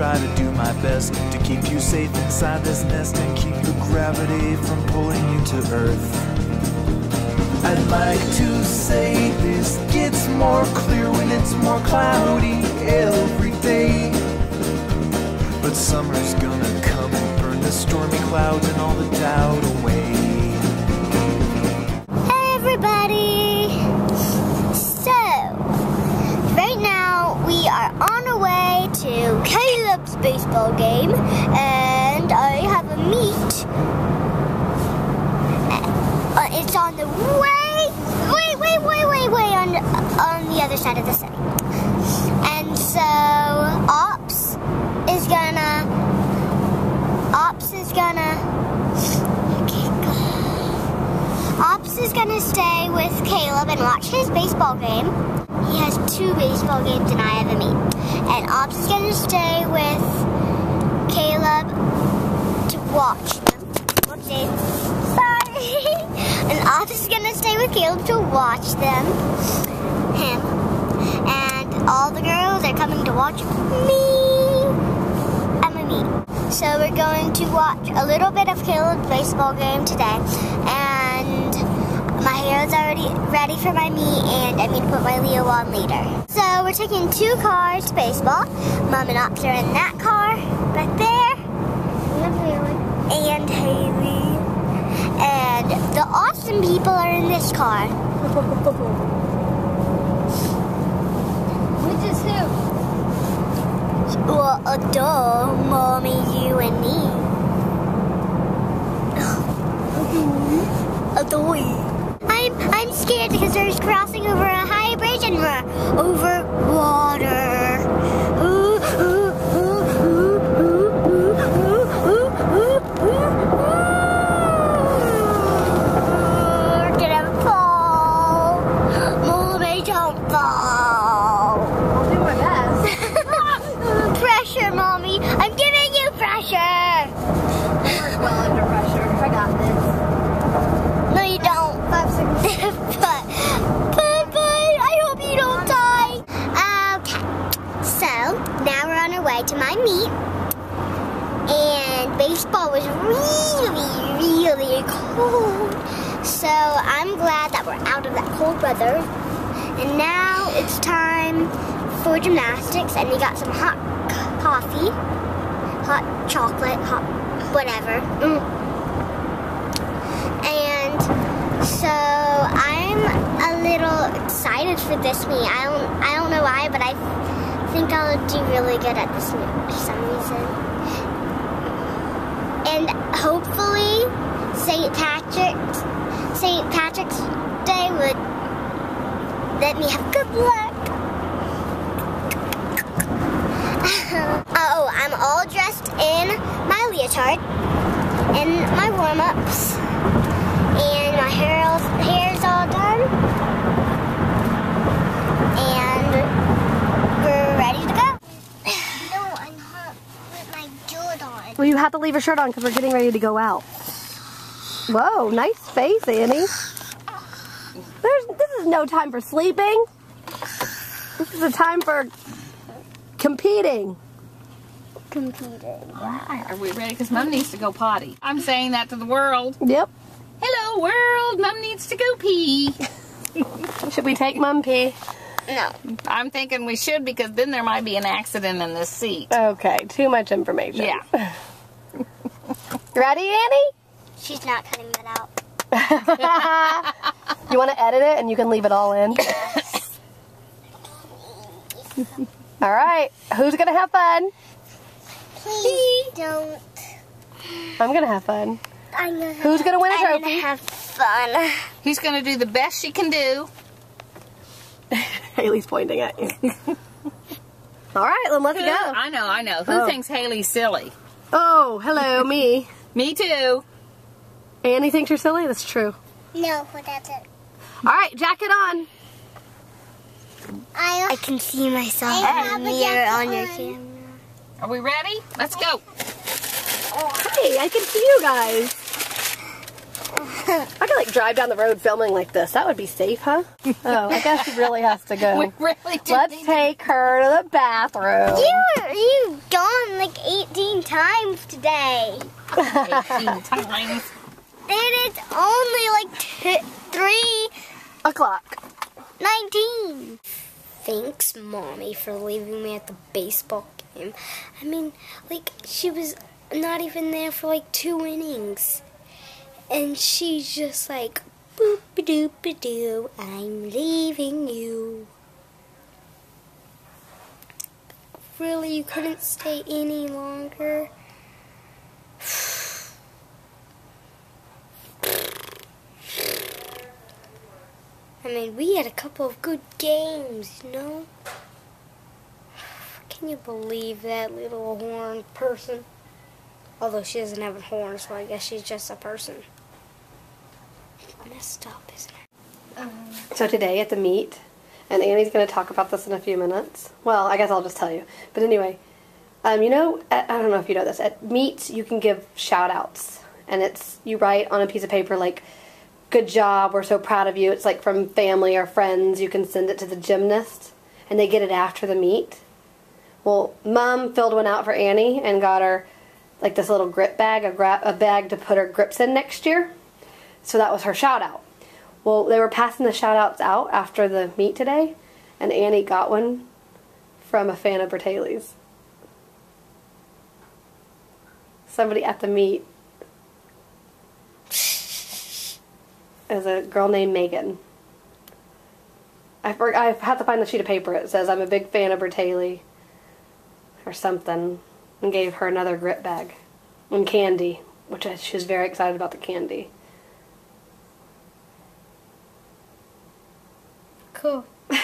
try to do my best to keep you safe inside this nest and keep your gravity from pulling you to earth. I'd like to say this gets more clear when it's more cloudy every day. But summer's gonna come and burn the stormy clouds and all the on the way, wait, wait, wait, wait, wait, on, on the other side of the city. And so, Ops is gonna, Ops is gonna, okay. Ops is gonna stay with Caleb and watch his baseball game. He has two baseball games and I have a meet. And Ops is gonna stay with Caleb to watch them. Whoopsie. And Ops is gonna stay with Caleb to watch them. Him. And all the girls are coming to watch me. I'm a meet. So we're going to watch a little bit of Caleb's baseball game today. And my hair is already ready for my meet and I'm to put my Leo on later. So we're taking two cars to baseball. Mom and Ops are in that car back there. And Hayley. The awesome people are in this car. Which is who? Well, a duh, mommy, you and me. Mm-hmm. a doy. I'm I'm scared because they're crossing over a high bridge and we're over for gymnastics. And we got some hot coffee, hot chocolate, hot whatever. Mm. And so I'm a little excited for this meet. I don't I don't know why, but I think I'll do really good at this meet for some reason. And hopefully St. Patrick's St. Patrick's Day would let me have good luck. oh, I'm all dressed in my leotard and my warm-ups and my hair hair's all done and we're ready to go. no, I'm not with my shirt on. Well, you have to leave your shirt on because we're getting ready to go out. Whoa, nice face, Annie. There's, this is no time for sleeping. This is a time for competing. Competing. Are we ready? Because Mom needs to go potty. I'm saying that to the world. Yep. Hello, world. Mom needs to go pee. Should we take Mum pee? No. I'm thinking we should because then there might be an accident in this seat. Okay, too much information. Yeah. Ready, Annie? She's not cutting that out. You want to edit it and you can leave it all in? All right, who's going to have fun? Please don't. I'm going to have fun. I'm gonna Who's gonna win a I'm trophy? gonna have fun. He's going to do the best she can do. Hayley's pointing at you. all right, then let's Who- go. I know, I know. Who Oh. thinks Hayley's silly? Oh, hello, me. Me too. Annie thinks you're silly? That's true. No, but that's it. All right, jacket on. I, I can see myself in the mirror on your camera. Are we ready? Let's go. Hey, I can see you guys. I could like drive down the road filming like this. That would be safe, huh? Oh, I guess she really has to go. We go. really do Let's need take her to the bathroom. You you've gone like 18 times today. 18 times. And it's only like t- 3 O'clock. 19. Thanks, Mommy, for leaving me at the baseball game. I mean, like, she was not even there for like two innings. And she's just like, boop a doop a doo, I'm leaving you. Really, you couldn't stay any longer? I mean, we had a couple of good games, you know? Can you believe that little horn person? Although she doesn't have a horn, so I guess she's just a person. Messed up, isn't it? So today at the meet, and Annie's going to talk about this in a few minutes. Well, I guess I'll just tell you. But anyway, um, you know, at, I don't know if you know this. At meets, you can give shout outs. And it's, you write on a piece of paper like, good job, we're so proud of you. It's like from family or friends. You can send it to the gymnast, and they get it after the meet. Well, mom filled one out for Annie and got her like this little grip bag, a, gra- a bag to put her grips in next year. So that was her shout out. Well, they were passing the shout outs out after the meet today, and Annie got one from a fan of Bratayley's. Somebody at the meet. Was a girl named Megan. I, for, I have to find the sheet of paper. It says, I'm a big fan of Bratayley. Or something. And gave her another grip bag. And candy. Which I, she was very excited about the candy. Cool. Is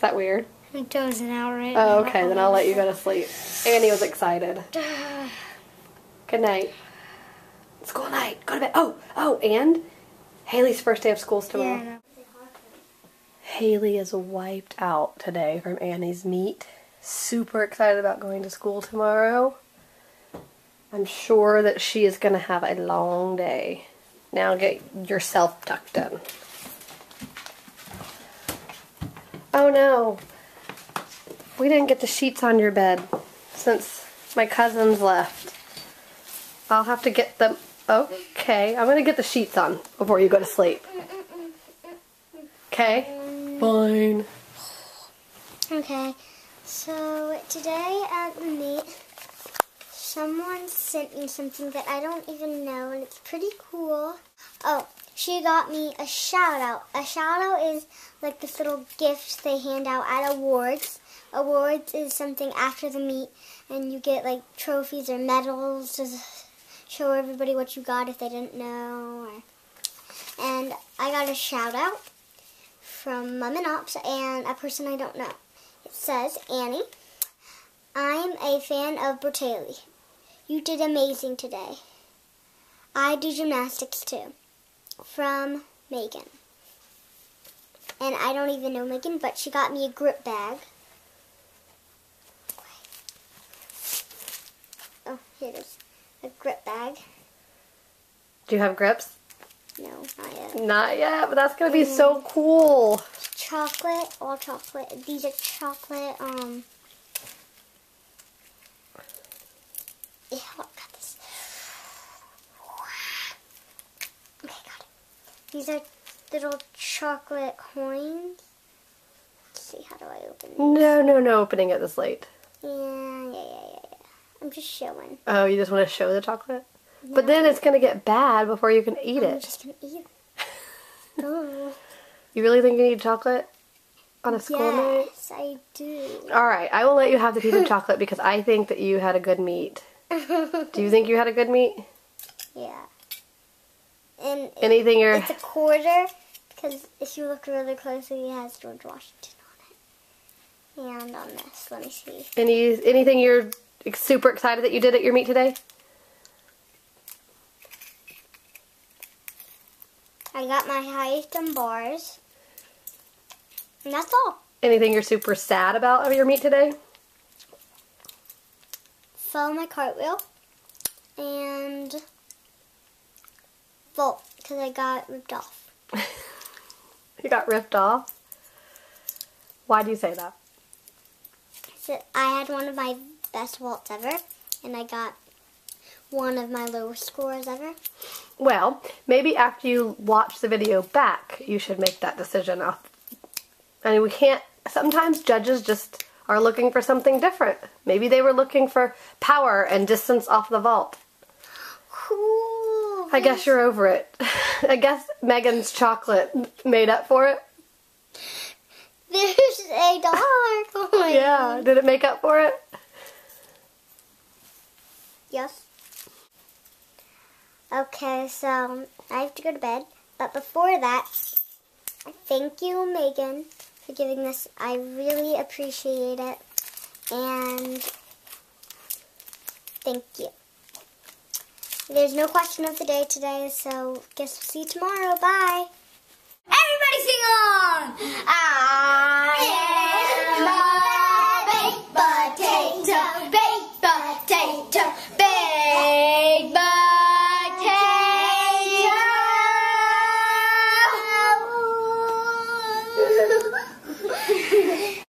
that weird? I'm dozing out right Oh, now. okay, then I'll let you go to sleep. Annie was excited. Good night. School night. Go to bed. Oh, oh, and Hayley's first day of school's tomorrow. Yeah, Hayley is wiped out today from Annie's meet. Super excited about going to school tomorrow. I'm sure that she is going to have a long day. Now get yourself tucked in. Oh no. We didn't get the sheets on your bed since my cousins left. I'll have to get them. Okay, I'm to get the sheets on before you go to sleep. Okay? Fine. Okay, so today at the meet, someone sent me something that I don't even know, and it's pretty cool. Oh, she got me a shout out. A shout out is like this little gift they hand out at awards. Awards is something after the meet, and you get like trophies or medals show everybody what you got if they didn't know. Or... And I got a shout out from Mum and Ops and a person I don't know. It says, Annie, I'm a fan of Bratayley. You did amazing today. I do gymnastics too. From Megan. And I don't even know Megan, but she got me a grip bag. Oh, here it is. A grip bag. Do you have grips? No, not yet. Not yet, but that's gonna be so cool. chocolate, all chocolate. These are chocolate. Um. Yeah, look got this. Okay, got it. These are little chocolate coins. Let's see, how do I open it? No, no, no opening it this late. Yeah, yeah, yeah, yeah, yeah. I'm just showing. Oh, you just want to show the chocolate? But then it's gonna get bad before you can eat I'm it. just gonna eat it. Oh, You really think you need chocolate on a school night? yes, I do. All right, I will let you have the piece of chocolate because I think that you had a good meet. Do you think you had a good meet? Yeah. And it- Anything you're It's a quarter because if you look really closely, it has George Washington on it. And on this, let me see. any anything you're super excited that you did at your meet today? I got my height and bars. And that's all. Anything you're super sad about of your meet today? Fell my cartwheel. And vault because I got ripped off. You got ripped off. Why do you say that? So I had one of my best vaults ever, and I got one of my lowest scores ever. Well, maybe after you watch the video back, you should make that decision. Off. I mean, we can't. Sometimes judges just are looking for something different. Maybe they were looking for power and distance off the vault. Cool. I guess you're over it. I guess Megan's chocolate made up for it. There's a dark one. Yeah, did it make up for it? Okay, so I have to go to bed. But before that, thank you, Megan, for giving this. I really appreciate it. And thank you. There's no question of the day today, so guess we'll see you tomorrow. Bye. Everybody sing along! Ah!